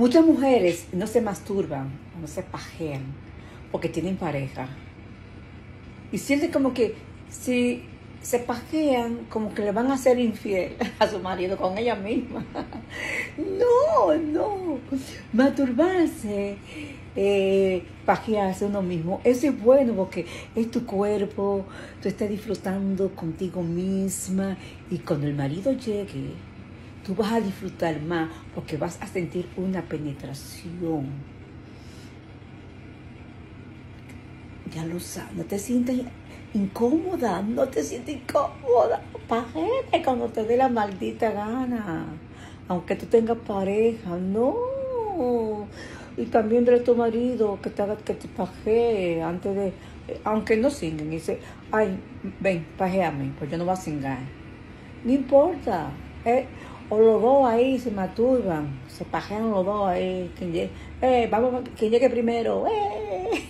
Muchas mujeres no se masturban, no se pajean, porque tienen pareja. Y sienten como que si se pajean, como que le van a ser infiel a su marido con ella misma. No, no. Masturbarse, eh, pajearse uno mismo, eso es bueno porque es tu cuerpo, tú estás disfrutando contigo misma y cuando el marido llegue, tú vas a disfrutar más porque vas a sentir una penetración. Ya lo sabes, no te sientes incómoda, no te sientes incómoda, pajete cuando te dé la maldita gana, aunque tú tengas pareja, no. Y también de tu marido que te haga que te paje antes de, aunque no singuen, y dice, ay, ven, pajeame, pues yo no voy a singar. No importa, eh, o los dos ahí se masturban, se pajean los dos ahí, quien llegue, eh, vamos, quien llegue primero, eh